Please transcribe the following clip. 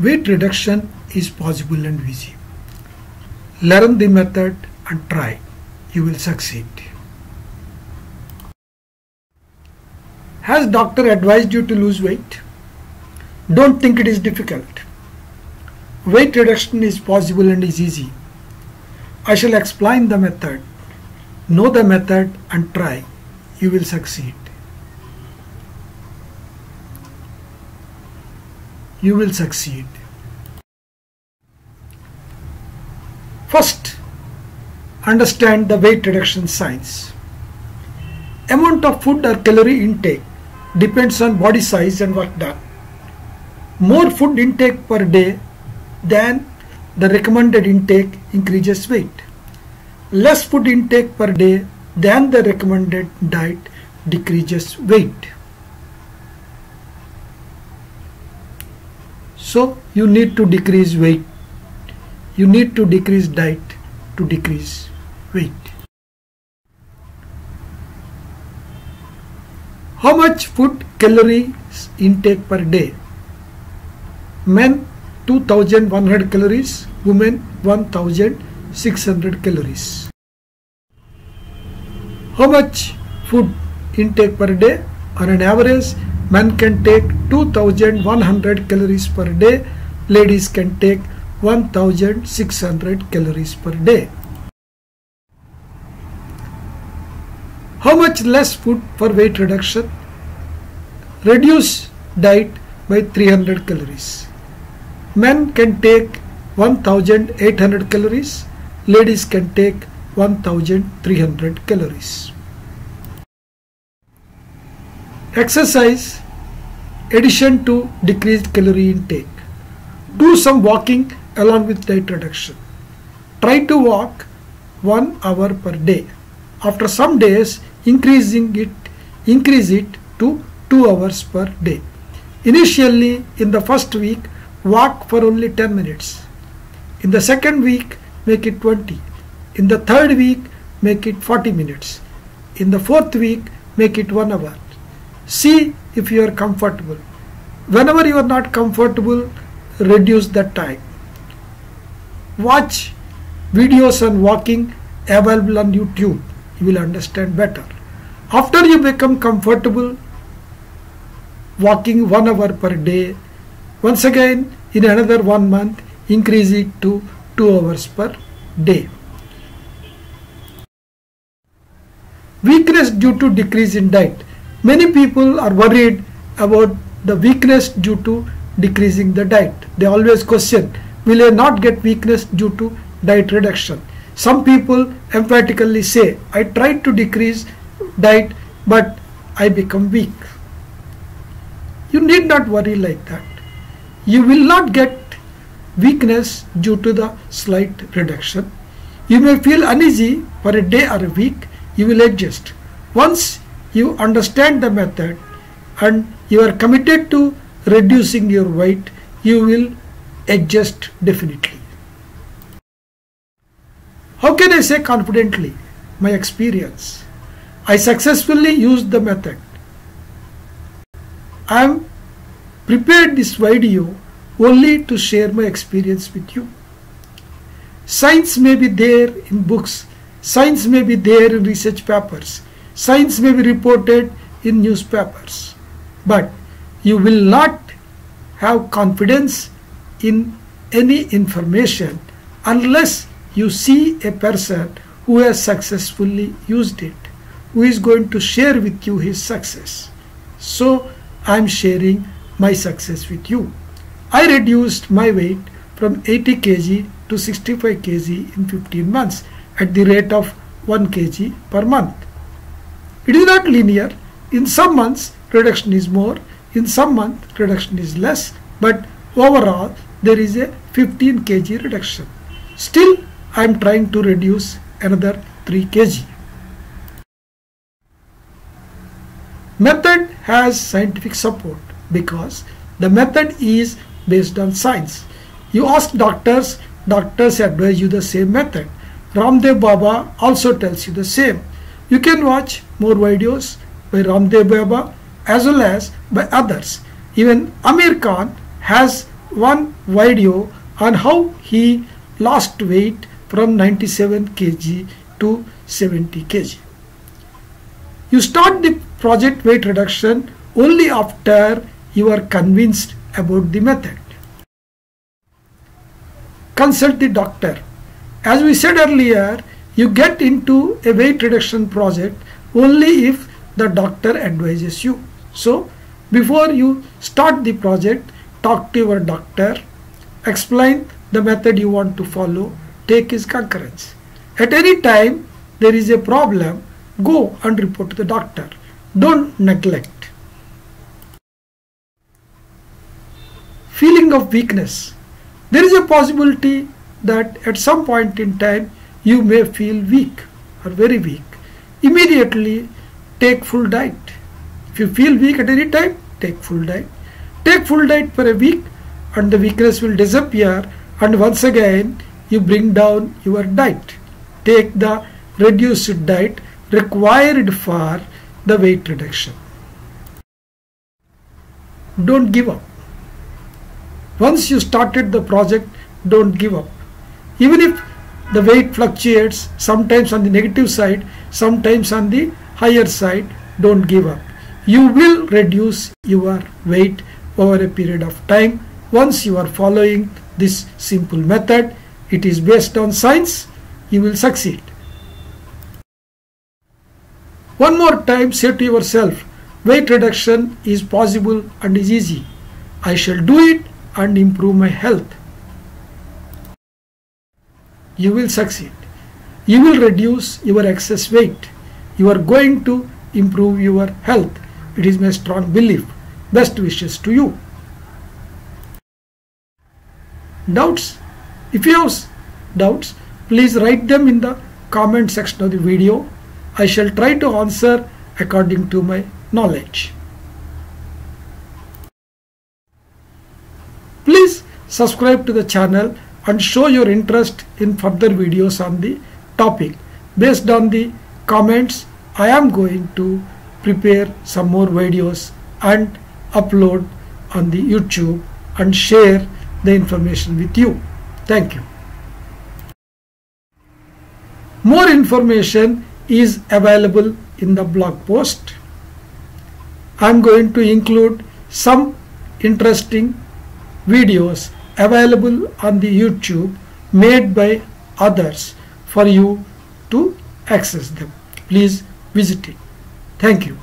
weight reduction is possible and easy. Learn the method and try. You will succeed. Has doctor advised you to lose weight? Don't think it is difficult. Weight reduction is possible and is easy. I shall explain the method. Know the method and try. You will succeed. You will succeed. First, understand the weight reduction science. Amount of food or calorie intake depends on body size and work done. More food intake per day than the recommended intake increases weight. Less food intake per day than the recommended diet decreases weight. So you need to decrease weight. You need to decrease diet to decrease weight. How much food calories intake per day? Men 2100 calories, women 1600 calories. How much food intake per day? On an average, men can take 2100 calories per day, ladies can take 1600 calories per day. How much less food for weight reduction? Reduce diet by 300 calories. Men can take 1800 calories, ladies can take 1300 calories. Exercise addition to decreased calorie intake. Do some walking along with diet reduction. Try to walk 1 hour per day. After some days increasing it increase it to 2 hours per day. Initially in the first week walk for only 10 minutes. In the second week make it 20. In the third week make it 40 minutes. In the fourth week make it 1 hour. See if you are comfortable. Whenever you are not comfortable reduce the time. Watch videos on walking available on YouTube. You will understand better. After you become comfortable walking one hour per day, once again in another one month increase it to two hours per day. Weakness due to decrease in diet. Many people are worried about the weakness due to decreasing the diet. They always question, will I not get weakness due to diet reduction? Some people emphatically say, I tried to decrease diet but I become weak. You need not worry like that. You will not get weakness due to the slight reduction. You may feel uneasy for a day or a week. You will adjust. Once you understand the method and you are committed to reducing your weight, you will adjust definitely. How can I say confidently? My experience. I successfully used the method. I am prepared this video only to share my experience with you. Science may be there in books, science may be there in research papers, science may be reported in newspapers, but you will not have confidence in any information unless you see a person who has successfully used it, who is going to share with you his success. So I am sharing my success with you. I reduced my weight from 80 kg to 65 kg in 15 months at the rate of 1 kg per month. It is not linear. In some months reduction is more, in some months reduction is less, but overall there is a 15 kg reduction. Still I am trying to reduce another 3 kg. Method has scientific support because the method is based on science. You ask doctors, doctors advise you the same method. Ramdev Baba also tells you the same. You can watch more videos by Ramdev Baba as well as by others. Even Aamir Khan has one video on how he lost weight from 97 kg to 70 kg. You start the project weight reduction only after you are convinced about the method. Consult the doctor. As we said earlier, you get into a weight reduction project only if the doctor advises you. So, before you start the project, talk to your doctor, explain the method you want to follow, take his concurrence. At any time there is a problem, go and report to the doctor. Don't neglect. Feeling of weakness. There is a possibility that at some point in time you may feel weak or very weak. Immediately take full diet. If you feel weak at any time, take full diet. Take full diet for a week and the weakness will disappear and once again you bring down your diet. Take the reduced diet required for the weight reduction. Don't give up. Once you started the project, don't give up. Even if the weight fluctuates, sometimes on the negative side, sometimes on the higher side, don't give up. You will reduce your weight over a period of time once you are following this simple method. It is based on science. You will succeed. One more time say to yourself, weight reduction is possible and is easy. I shall do it and improve my health. You will succeed. You will reduce your excess weight. You are going to improve your health. It is my strong belief. Best wishes to you. Doubts? If you have doubts, please write them in the comment section of the video. I shall try to answer according to my knowledge. Please subscribe to the channel and show your interest in further videos on the topic. Based on the comments, I am going to prepare some more videos and upload on the YouTube and share the information with you. Thank you. More information is available in the blog post. I am going to include some interesting videos available on the YouTube made by others for you to access them. Please visit it. Thank you.